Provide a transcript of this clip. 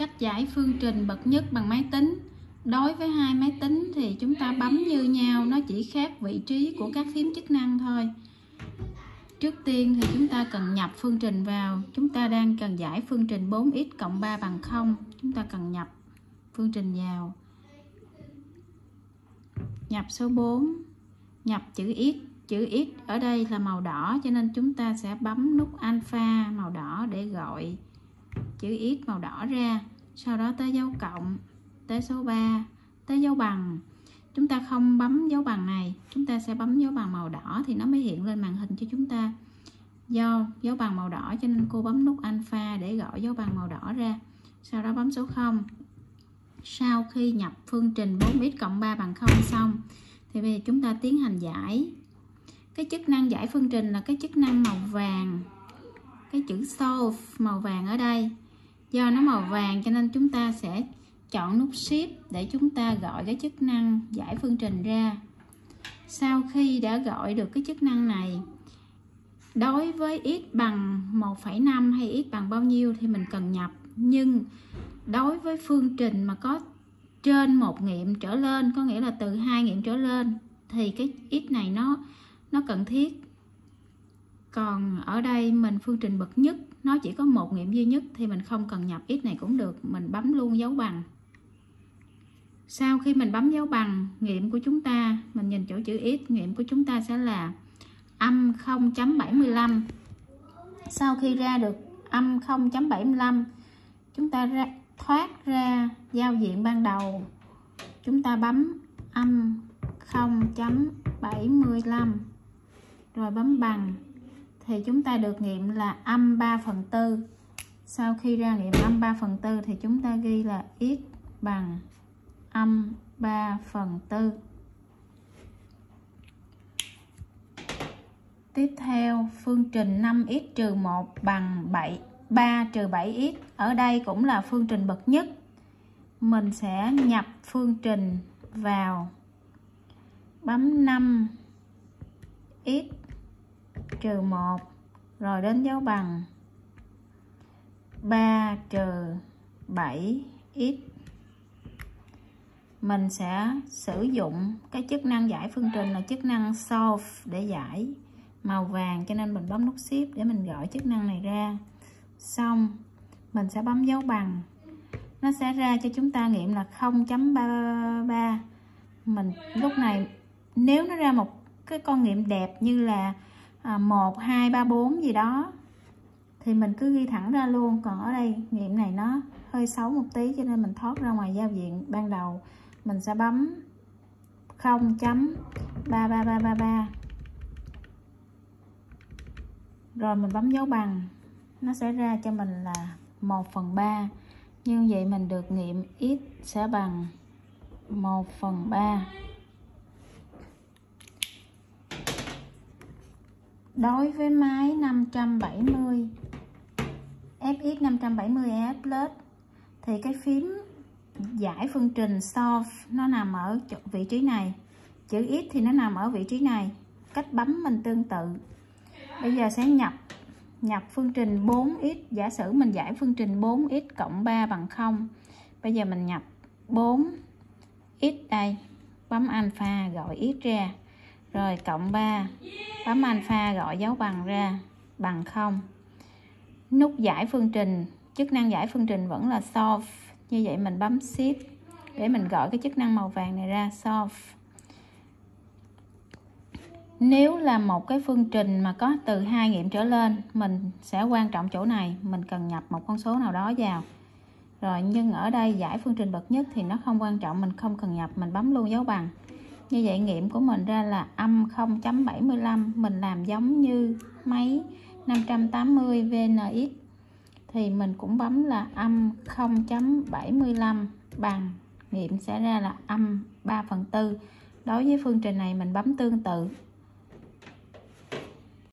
cách giải phương trình bậc nhất bằng máy tính. Đối với hai máy tính thì chúng ta bấm như nhau, nó chỉ khác vị trí của các phím chức năng thôi. Trước tiên thì chúng ta cần nhập phương trình vào. Chúng ta đang cần giải phương trình 4x cộng 3 bằng 0 chúng ta cần nhập phương trình vào. Nhập số 4 nhập chữ x. Chữ x ở đây là màu đỏ, cho nên chúng ta sẽ bấm nút alpha màu đỏ để gọi chữ x màu đỏ ra. Sau đó tới dấu cộng, tới số 3 tới dấu bằng. Chúng ta không bấm dấu bằng này, chúng ta sẽ bấm dấu bằng màu đỏ thì nó mới hiện lên màn hình cho chúng ta. Do dấu bằng màu đỏ cho nên cô bấm nút alpha để gọi dấu bằng màu đỏ ra. Sau đó bấm số 0 sau khi nhập phương trình 4x cộng 3 bằng 0 xong, thì bây giờ chúng ta tiến hành giải. Cái chức năng giải phương trình là cái chức năng màu vàng, cái chữ solve màu vàng ở đây do nó màu vàng cho nên chúng ta sẽ chọn nút ship để chúng ta gọi cái chức năng giải phương trình ra. Sau khi đã gọi được cái chức năng này đối với x bằng 1,5 hay x bằng bao nhiêu thì mình cần nhập. Nhưng đối với phương trình mà có trên một nghiệm trở lên có nghĩa là từ hai nghiệm trở lên thì cái x này nó nó cần thiết còn ở đây mình phương trình bậc nhất nó chỉ có một nghiệm duy nhất thì mình không cần nhập x này cũng được mình bấm luôn dấu bằng. Sau khi mình bấm dấu bằng nghiệm của chúng ta mình nhìn chỗ chữ x nghiệm của chúng ta sẽ là âm 0.75 sau khi ra được âm 0.75 chúng ta ra, thoát ra giao diện ban đầu. Chúng ta bấm âm 0.75 rồi bấm bằng thì chúng ta được nghiệm là âm 3 phần 4 sau khi ra nghiệm âm 3 phần 4 thì chúng ta ghi là x bằng âm 3 phần 4 Tiếp theo, phương trình 5x trừ 1 bằng 7, 3 trừ 7x. Ở đây cũng là phương trình bậc nhất. Mình sẽ nhập phương trình vào bấm 5 x trừ 1 rồi đến dấu bằng. 3 trừ 7 x mình sẽ sử dụng cái chức năng giải phương trình là chức năng solve để giải màu vàng, cho nên mình bấm nút shift để mình gọi chức năng này ra. Xong, mình sẽ bấm dấu bằng. Nó sẽ ra cho chúng ta nghiệm là 0.33 mình lúc này, nếu nó ra một cái con nghiệm đẹp như là à, 1 2 3 4 gì đó. Thì mình cứ ghi thẳng ra luôn. Còn ở đây nghiệm này nó hơi xấu một tí cho nên mình thoát ra ngoài giao diện ban đầu. Mình sẽ bấm 0.33333 rồi mình bấm dấu bằng. Nó sẽ ra cho mình là 1 phần 3 như vậy mình được nghiệm x sẽ bằng 1 phần 3 đối với máy 570 FX 570f Plus thì cái phím giải phương trình solve nó nằm ở vị trí này, chữ x thì nó nằm ở vị trí này, cách bấm mình tương tự. Bây giờ sẽ nhập nhập phương trình 4x giả sử mình giải phương trình 4x cộng 3 bằng 0 bây giờ mình nhập 4 x đây, bấm alpha gọi x ra rồi cộng 3 bấm alpha gọi dấu bằng ra. Bằng 0 nút giải phương trình. Chức năng giải phương trình vẫn là solve. Như vậy mình bấm shift để mình gọi cái chức năng màu vàng này ra, solve. Nếu là một cái phương trình mà có từ hai nghiệm trở lên, mình sẽ quan trọng chỗ này. Mình cần nhập một con số nào đó vào. Rồi, nhưng ở đây giải phương trình bậc nhất thì nó không quan trọng. Mình không cần nhập. Mình bấm luôn dấu bằng như vậy nghiệm của mình ra là âm 0.75 mình làm giống như máy 580 VNX. Thì mình cũng bấm là âm 0.75 bằng, nghiệm sẽ ra là âm 3 phần tư. Đối với phương trình này mình bấm tương tự.